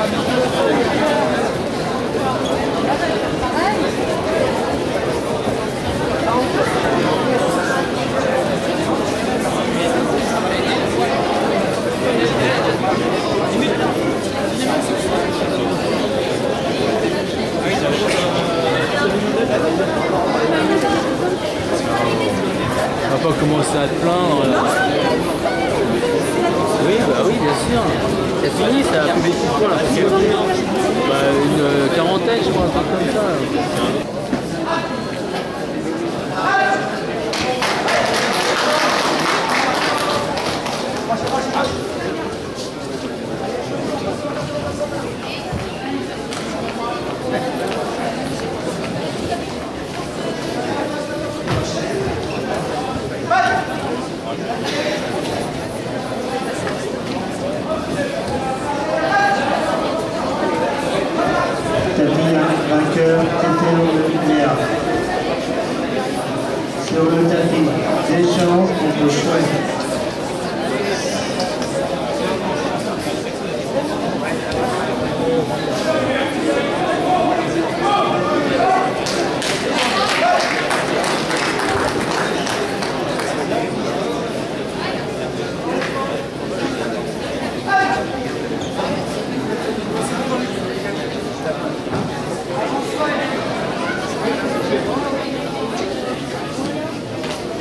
On va pas commencer à te plaindre. Oui, bah oui, bien sûr. C'est fini, ça a plus d'équipement là. Bah, une euh, quarantaine, je crois, un truc comme ça. Tapis vainqueur, Théo Léa. Sur le tapis, contre Chouette.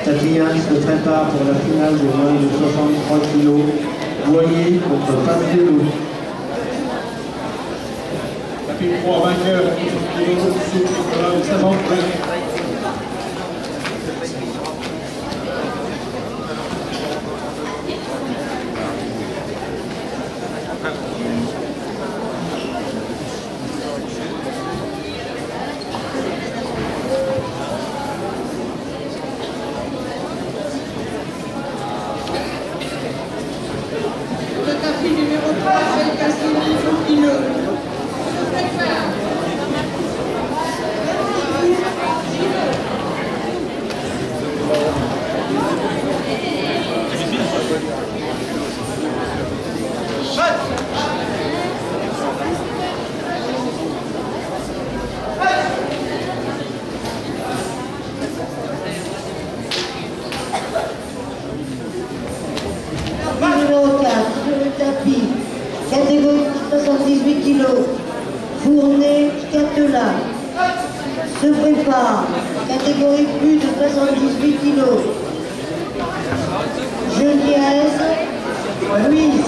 Tatiana se prépare pour la finale de moins de 63 kg. Boyer contre Pastelou. 3 vainqueur, 17 Nicolas Saint-André. Le tapis numéro 3, c'est Castillo Pino. Numéro 4, sur le tapis, catégorie 78 kg, Fourné Catela. Se prépare, catégorie plus de 78 kg. Geneviève Louise